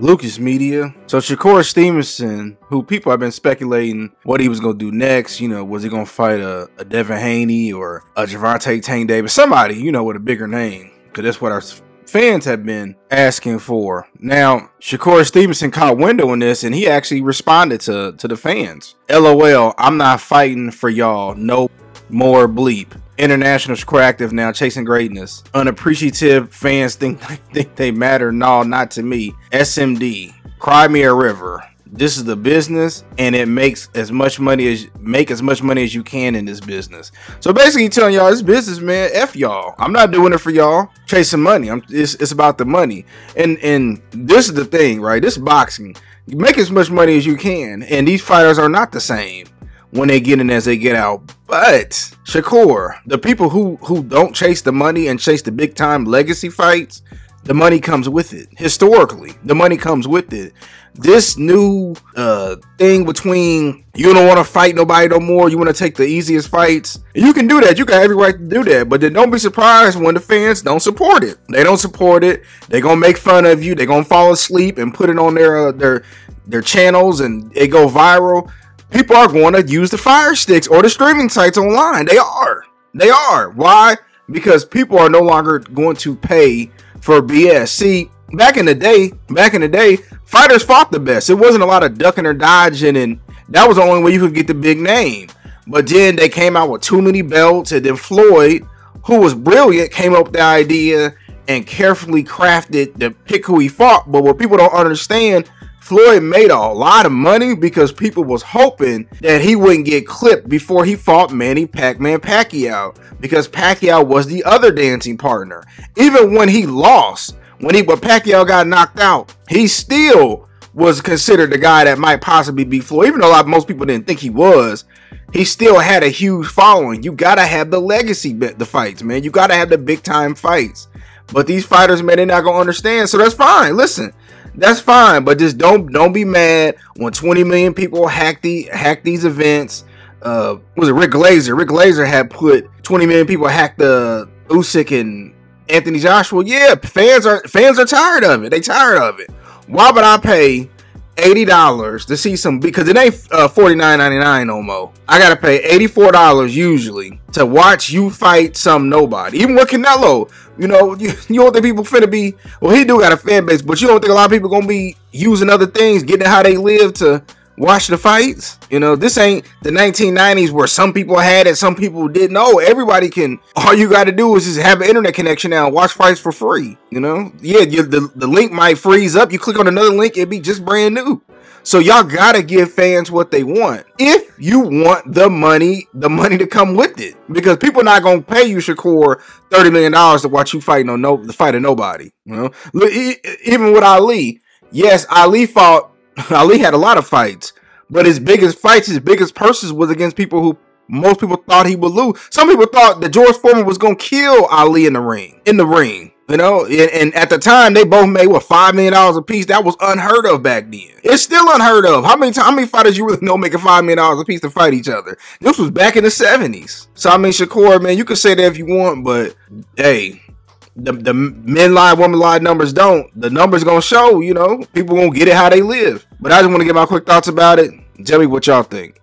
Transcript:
Lucaz Media. So Shakur Stevenson, who people have been speculating what he was gonna do next, you know, was he gonna fight a, a Devin Haney or a Gervonta Tank Davis, somebody, you know, with a bigger name, because that's what our fans have been asking for. Now, Shakur Stevenson caught window in this and he actually responded to, to the fans. LOL, I'm not fighting for y'all. No more bleep. International Shakur active now, chasing greatness. Unappreciative fans think think they matter. No, not to me. SMD, Cry Me a River. This is the business, and it makes as much money as make as much money as you can in this business. So basically, telling y'all this business, man, f y'all. I'm not doing it for y'all chasing money. I'm it's, it's about the money, and and this is the thing, right? This boxing, make as much money as you can, and these fighters are not the same when they get in as they get out. But Shakur, the people who who don't chase the money and chase the big time legacy fights, the money comes with it. Historically, the money comes with it. This new uh thing between you don't want to fight nobody no more, you want to take the easiest fights. You can do that. You got every right to do that. But then don't be surprised when the fans don't support it. They don't support it. They're gonna make fun of you. They're gonna fall asleep and put it on their uh, their their channels and it go viral people are going to use the fire sticks or the streaming sites online. They are. They are. Why? Because people are no longer going to pay for BS. See, back in the day, back in the day, fighters fought the best. It wasn't a lot of ducking or dodging, and that was the only way you could get the big name. But then they came out with too many belts, and then Floyd, who was brilliant, came up with the idea and carefully crafted to pick who he fought. But what people don't understand Floyd made a lot of money because people was hoping that he wouldn't get clipped before he fought Manny Pac-Man Pacquiao because Pacquiao was the other dancing partner. Even when he lost, when he when Pacquiao got knocked out, he still was considered the guy that might possibly be Floyd. Even though lot, most people didn't think he was, he still had a huge following. You gotta have the legacy the fights, man. You gotta have the big time fights. But these fighters, man, they're not gonna understand. So that's fine. Listen, that's fine, but just don't don't be mad when 20 million people hack the hack these events. Uh, was it Rick Glaser? Rick Glaser had put 20 million people hack the Usyk and Anthony Joshua. Yeah, fans are fans are tired of it. They tired of it. Why would I pay eighty dollars to see some because it ain't uh, forty nine ninety nine no more. I gotta pay eighty four dollars usually to watch you fight some nobody. Even with Canelo, you know, you, you don't think people finna be well. He do got a fan base, but you don't think a lot of people gonna be using other things, getting how they live to watch the fights. You know, this ain't the 1990s where some people had it, some people didn't. know. everybody can. All you got to do is just have an internet connection now and watch fights for free. You know, yeah, you, the the link might freeze up. You click on another link, it'd be just brand new. So y'all gotta give fans what they want. If you want the money, the money to come with it, because people not gonna pay you Shakur thirty million dollars to watch you fight no no the fight of nobody. You know, even with Ali, yes, Ali fought Ali had a lot of fights, but his biggest fights, his biggest purses was against people who most people thought he would lose. Some people thought that George Foreman was gonna kill Ali in the ring. In the ring. You know, and, and, at the time they both made what five million dollars a piece. That was unheard of back then. It's still unheard of. How many times how many fighters you really know making five million dollars a piece to fight each other? This was back in the seventies. So I mean, Shakur, man, you can say that if you want, but hey, the, the men lie, woman lie numbers don't. The numbers gonna show, you know, people gonna get it how they live. But I just want to get my quick thoughts about it. Tell me what y'all think.